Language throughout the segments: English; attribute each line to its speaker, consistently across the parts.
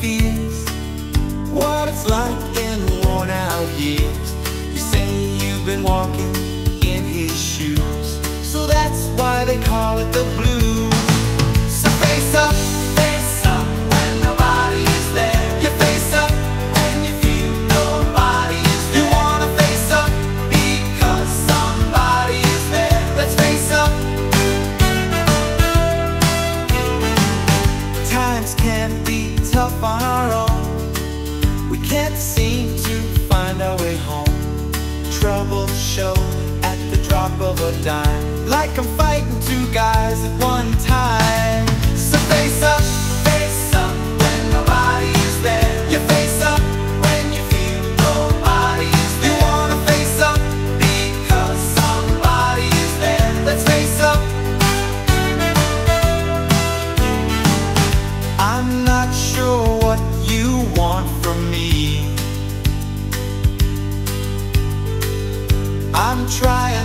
Speaker 1: feels What it's like in worn out years. You say you've been walking in his shoes So that's why they call it the blues Times can be tough on our own. We can't seem to find our way home. Troubles show at the drop of a dime. Like I'm fighting two guys I'm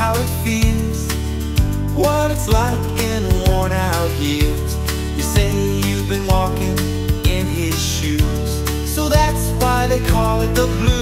Speaker 1: how it feels, what it's like in worn out years. You say you've been walking in his shoes, so that's why they call it the blues.